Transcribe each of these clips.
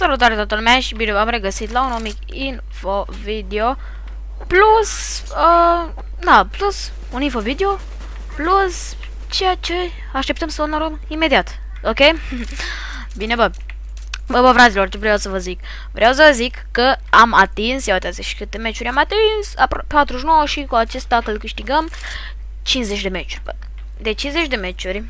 Salutare toată lumea și bine v-am regăsit la un mic info video plus, uh, da, plus un info video plus ceea ce așteptăm să onorăm imediat, ok? bine bă, bă, bă, fraților, ce vreau să vă zic? Vreau să zic că am atins, ia uitați și câte meciuri am atins, 49 și cu acesta că îl câștigăm 50 de meciuri, bă. De 50 de meciuri,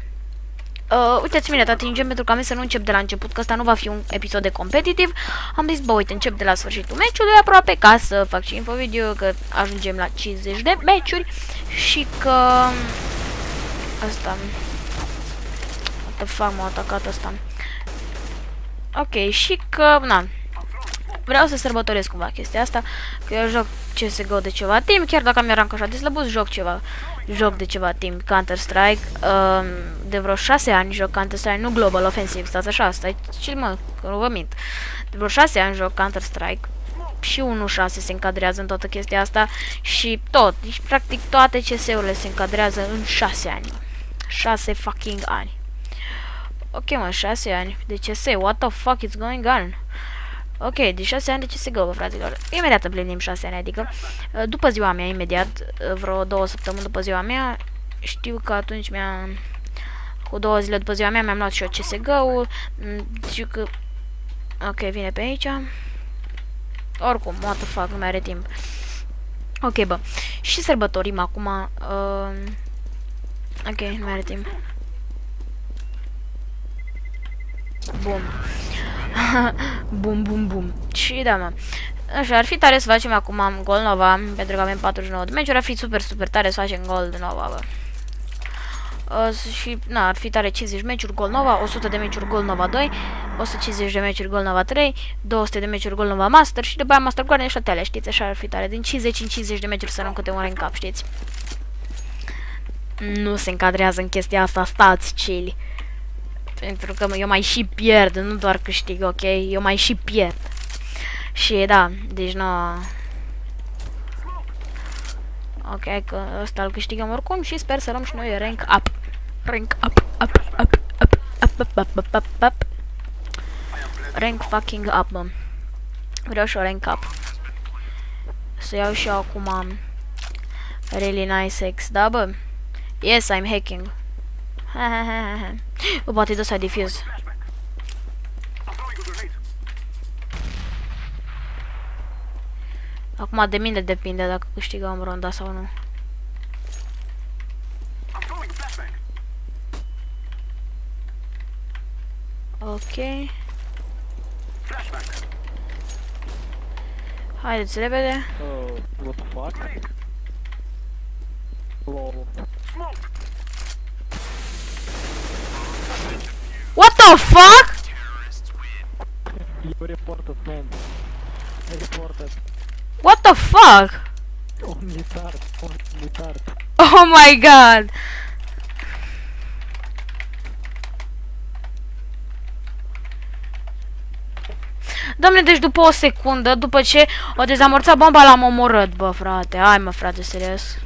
Uh, uitați mine, atingem pentru că am să nu încep de la început, că asta nu va fi un episod de competitiv. Am zis, bă, uite, încep de la sfârșitul meciului aproape ca să fac și info video, că ajungem la 50 de meciuri și că... Asta... What the fuck, m-a atacat asta. Ok, și că, na, vreau să sărbătoresc cumva chestia asta, că eu joc CSGO de ceva timp, chiar dacă mi-eram așa de slăbus, joc ceva, joc de ceva timp Counter-Strike, um, de vreo 6 ani joc Counter-Strike, nu Global Offensive, stați așa, stai, ce mă, că nu vă mint. De vreo 6 ani joc Counter-Strike, și 1.6 se încadrează în toată chestia asta și tot, deci practic toate CS-urile se încadrează în 6 ani. 6 fucking ani. Ok, mă, 6 ani de CS, what the fuck is going on? Ok, de 6 ani de ce se găbă, fraților? Imediat împlinim 6 ani, adică uh, după ziua mea, imediat, uh, vreo două săptămâni după ziua mea, știu că atunci mi-a... Cu două zile după ziua mea mi-am luat și eu CSGO-ul, mm, știu că... Ok, vine pe aici. Oricum, what the fuck, nu mai are timp. Ok, bă. Și sărbătorim acum. Uh... Ok, nu mai are timp. Bun. bum, bum, bum. Și da, mă. Așa, ar fi tare să facem acum gol nova, pentru că avem 49 de meciuri, ar fi super, super tare să facem gol de nova, bă. Uh, și, na, ar fi tare 50 meciuri, gol nova, 100 de meciuri, gol nova 2, 150 de meciuri, gol nova 3, 200 de meciuri, gol nova master și după aia master guardian și toate alea, știți, așa ar fi tare. Din 50 în 50 de meciuri să nu câte un în cap, știți. Nu se încadrează în chestia asta, stați, chili. Pentru că eu mai și pierd, nu doar câștig, ok? Eu mai și pierd. Și da, deci nu... Ok, că ăsta îl câștigăm oricum și sper să luăm și noi rank up. Rank up, up, up, up, up, up, up, up, up, up. Rank fucking up, bă. Vreau și o rank up. Să iau și eu acum really nice X, da, bă? Yes, I'm hacking. O poate dă să defuse. Acum de mine depinde dacă câștigăm ronda sau nu. Ok. Haideți repede. Oh, what the fuck? Lol. What the fuck? You reported, man. I reported. What the fuck? On retard, on retard. Oh my god! Doamne, deci după o secundă, după ce o dezamorțat bomba, l-am omorât, bă, frate. Hai, mă, frate, serios.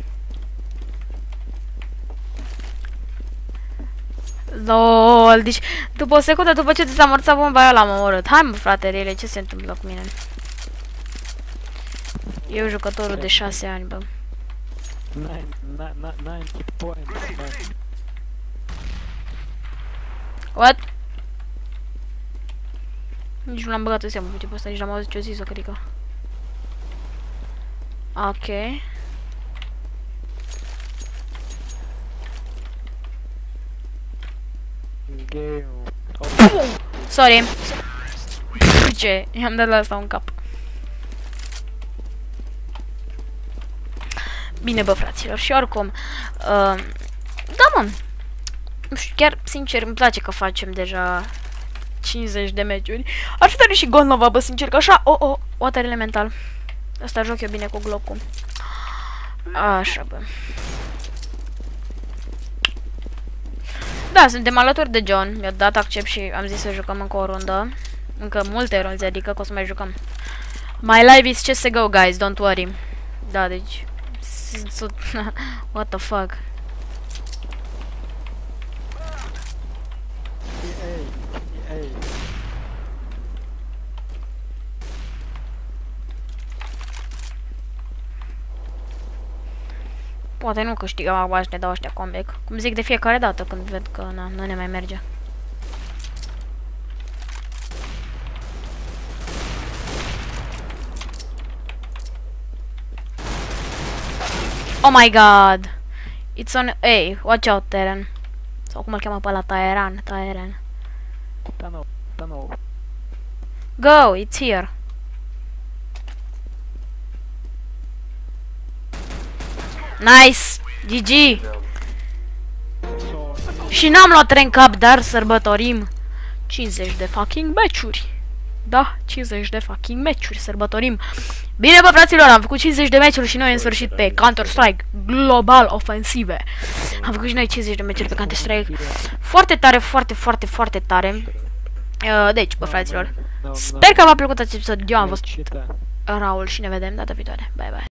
LOL, deci după o secundă după ce dezamorțat bomba aia l-am omorât. Hai, mă, frate, rele, ce se întâmplă cu mine? Eu jucătorul de 6 ani, bă. Nine, nine, nine, nine hit points, man. What? Nici nu l-am băgat în seamă cu tipul ăsta, nici n-am auzit ce-o zis-o, cărică. Ok. Game. Oh, Sorry. Pff, Ce? I-am dat la asta un cap. Bine, bă, fraților, și oricum... Uh, da, mă. Nu știu, chiar, sincer, îmi place că facem deja 50 de meciuri. Ar fi tare și gol nova, bă, sincer, că așa... Oh, oh, water elemental. Asta joc eu bine cu glocul. Așa, bă. Da, suntem alături de John. Mi-a dat accept și am zis să jucăm încă o rundă. Încă multe runde, adică că o să mai jucăm. My life is CSGO, guys, don't worry. Da, deci... sunt- sunt- What the fuck? Poate nu câștigăm acum și ne dau ăștia comeback. Cum zic de fiecare dată când ved că na, nu ne mai merge. Oh my god! It's on A. Watch out, Teren. Sau cum îl cheamă pe ăla, Taeran, Taeran. Tunnel, tunnel. Go, it's here. Nice! GG! So, Și n-am luat tren cap, dar sărbătorim 50 de fucking meciuri. Da, 50 de fucking meciuri sărbătorim. Bine, bă, fraților, am făcut 50 de meciuri și noi în sfârșit pe Counter-Strike Global Offensive. Am făcut și noi 50 de meciuri pe Counter-Strike. Foarte tare, foarte, foarte, foarte tare. Uh, deci, bă, fraților, no, no, sper că v-a plăcut acest episod. Eu am fost Cheetah. Raul și ne vedem data viitoare. Bye, bye.